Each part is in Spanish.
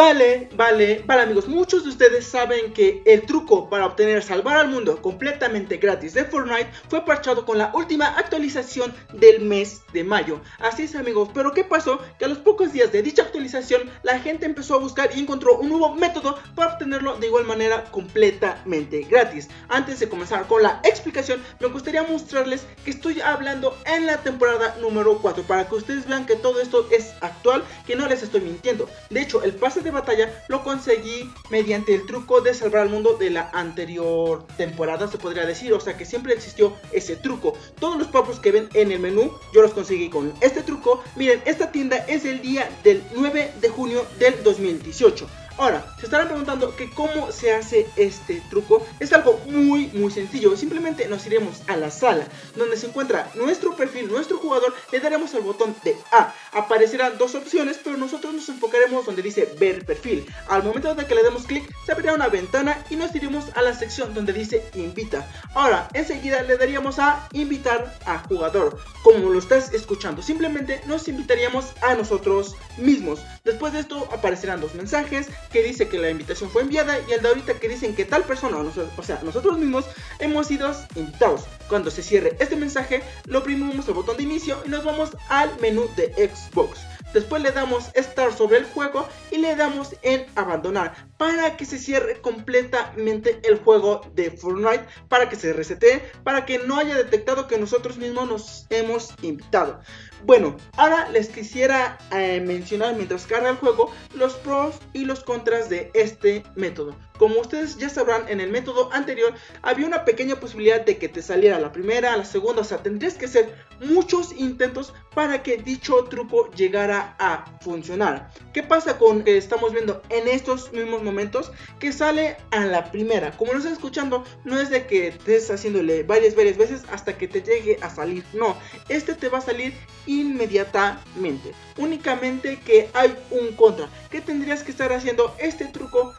Vale, vale, vale amigos, muchos de ustedes saben que el truco para obtener salvar al mundo completamente gratis de Fortnite fue parchado con la última actualización del mes de mayo. Así es amigos, pero ¿qué pasó? Que a los pocos días de dicha actualización la gente empezó a buscar y encontró un nuevo método para obtenerlo de igual manera completamente gratis. Antes de comenzar con la explicación, me gustaría mostrarles que estoy hablando en la temporada número 4 para que ustedes vean que todo esto es actual, que no les estoy mintiendo. De hecho, el pase de batalla lo conseguí mediante el truco de salvar al mundo de la anterior temporada, se podría decir. O sea que siempre existió ese truco. Todos los pavos que ven en el menú, yo los conseguí con este truco. Miren, esta tienda es el día del 9 de junio del 2018. Ahora, se estarán preguntando que cómo se hace este truco. Es algo muy muy sencillo. Simplemente nos iremos a la sala donde se encuentra nuestro perfil, nuestro jugador. Le daremos al botón de A. Aparecerán dos opciones, pero nosotros nos enfocaremos donde dice ver perfil. Al momento de que le demos clic, se abrirá una ventana y nos iremos a la sección donde dice invita. Ahora, enseguida le daríamos a invitar a jugador. Como lo estás escuchando, simplemente nos invitaríamos a nosotros mismos. Después de esto aparecerán dos mensajes que dice que la invitación fue enviada y el de ahorita que dicen que tal persona, o sea, nosotros mismos hemos sido invitados. Cuando se cierre este mensaje, lo oprimimos el botón de inicio y nos vamos al menú de Xbox. Después le damos Start sobre el juego y le damos en abandonar para que se cierre completamente el juego de Fortnite, para que se resete, para que no haya detectado que nosotros mismos nos hemos invitado. Bueno, ahora les quisiera eh, mencionar mientras carga el juego los pros y los contras de este método. Como ustedes ya sabrán, en el método anterior había una pequeña posibilidad de que te saliera la primera, la segunda, o sea, tendrías que hacer muchos intentos para que dicho truco llegara a funcionar. ¿Qué pasa con que estamos viendo en estos mismos momentos? Que sale a la primera. Como lo estás escuchando, no es de que estés haciéndole varias, varias veces hasta que te llegue a salir. No, este te va a salir inmediatamente. Únicamente que hay un contra. Que tendrías que estar haciendo este truco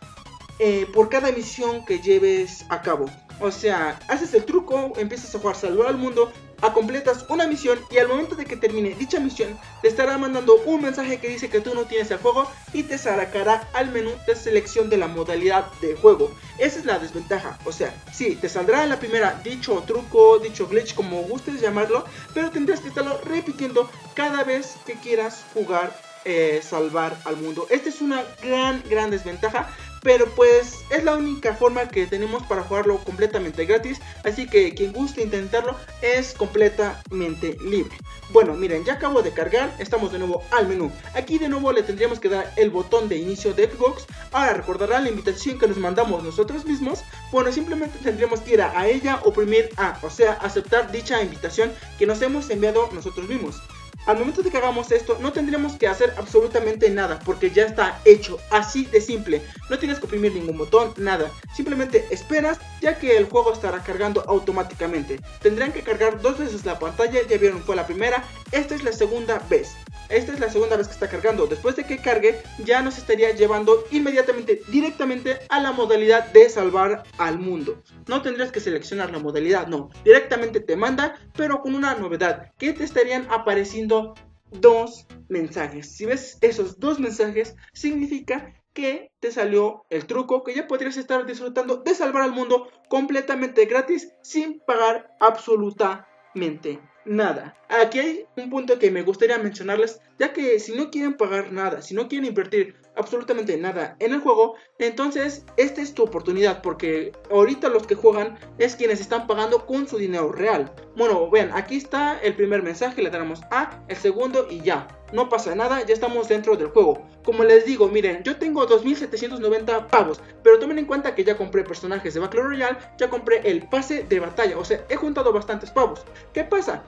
eh, por cada misión que lleves a cabo. O sea, haces el truco, empiezas a jugar salvar al mundo, a completas una misión y al momento de que termine dicha misión te estará mandando un mensaje que dice que tú no tienes el juego y te sacará al menú de selección de la modalidad de juego. Esa es la desventaja, o sea, sí, te saldrá la primera dicho truco, dicho glitch, como gustes llamarlo, pero tendrás que estarlo repitiendo cada vez que quieras jugar eh, salvar al mundo. Esta es una gran, gran desventaja. Pero pues es la única forma que tenemos para jugarlo completamente gratis. Así que quien guste intentarlo es completamente libre. Bueno, miren, ya acabo de cargar. Estamos de nuevo al menú. Aquí de nuevo le tendríamos que dar el botón de inicio de Xbox. Ahora recordará la invitación que nos mandamos nosotros mismos. Bueno, simplemente tendríamos que ir a ella, oprimir A. O sea, aceptar dicha invitación que nos hemos enviado nosotros mismos. Al momento de que hagamos esto, no tendremos que hacer absolutamente nada, porque ya está hecho, así de simple. No tienes que oprimir ningún botón, nada. Simplemente esperas, ya que el juego estará cargando automáticamente. Tendrán que cargar dos veces la pantalla, ya vieron fue la primera, esta es la segunda vez. Esta es la segunda vez que está cargando. Después de que cargue, ya nos estaría llevando inmediatamente directamente a la modalidad de salvar al mundo. No tendrías que seleccionar la modalidad, no. Directamente te manda, pero con una novedad, que te estarían apareciendo dos mensajes. Si ves esos dos mensajes, significa que te salió el truco que ya podrías estar disfrutando de salvar al mundo completamente gratis sin pagar absolutamente nada. Aquí hay un punto que me gustaría mencionarles, ya que si no quieren pagar nada, si no quieren invertir absolutamente nada en el juego, entonces esta es tu oportunidad, porque ahorita los que juegan es quienes están pagando con su dinero real. Bueno, vean, aquí está el primer mensaje, le damos a, el segundo y ya. No pasa nada, ya estamos dentro del juego. Como les digo, miren, yo tengo 2790 pavos, pero tomen en cuenta que ya compré personajes de Battle Royale, ya compré el pase de batalla, o sea, he juntado bastantes pavos. ¿Qué pasa?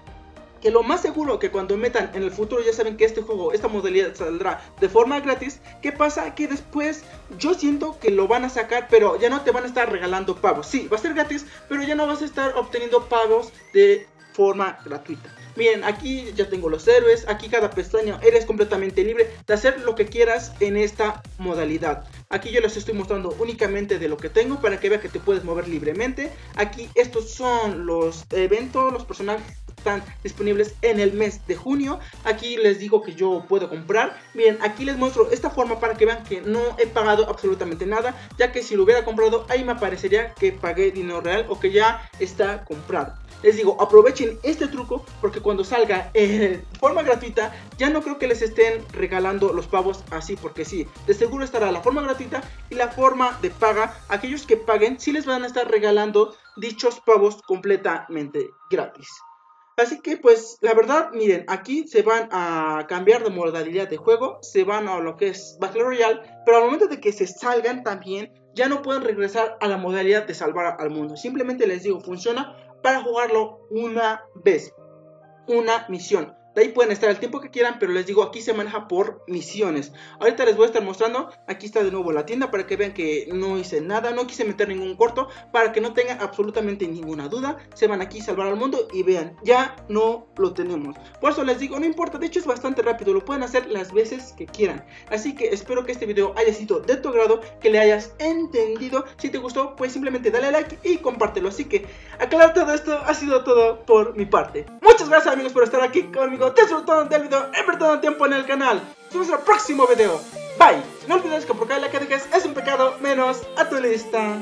que lo más seguro que cuando metan en el futuro ya saben que este juego, esta modalidad saldrá de forma gratis. ¿Qué pasa? Que después yo siento que lo van a sacar, pero ya no te van a estar regalando pavos. Sí, va a ser gratis, pero ya no vas a estar obteniendo pavos de forma gratuita. Miren, aquí ya tengo los héroes, aquí cada pestaña eres completamente libre de hacer lo que quieras en esta modalidad. Aquí yo les estoy mostrando únicamente de lo que tengo para que vean que te puedes mover libremente. Aquí estos son los eventos, los personajes están disponibles en el mes de junio. Aquí les digo que yo puedo comprar. Bien, aquí les muestro esta forma para que vean que no he pagado absolutamente nada, ya que si lo hubiera comprado ahí me aparecería que pagué dinero real o que ya está comprado. Les digo, aprovechen este truco porque cuando salga en forma gratuita ya no creo que les estén regalando los pavos así porque sí. De seguro estará la forma gratuita y la forma de paga. Aquellos que paguen sí les van a estar regalando dichos pavos completamente gratis. Así que pues la verdad, miren, aquí se van a cambiar de modalidad de juego, se van a lo que es Battle Royale, pero al momento de que se salgan también ya no pueden regresar a la modalidad de salvar al mundo. Simplemente les digo, funciona para jugarlo una vez, una misión. De ahí pueden estar el tiempo que quieran, pero les digo, aquí se maneja por misiones. Ahorita les voy a estar mostrando, aquí está de nuevo la tienda para que vean que no hice nada, no quise meter ningún corto, para que no tengan absolutamente ninguna duda. Se van aquí a salvar al mundo y vean, ya no lo tenemos. Por eso les digo, no importa, de hecho es bastante rápido, lo pueden hacer las veces que quieran. Así que espero que este video haya sido de tu agrado, que le hayas entendido. Si te gustó, pues simplemente dale like y compártelo. Así que, aclarar todo esto, ha sido todo por mi parte. Muchas gracias amigos por estar aquí conmigo disfrutaron del video, he perdido tiempo en el canal. Nos vemos en el próximo video. Bye. No olvides que por cada like que dejes es un pecado menos a tu lista.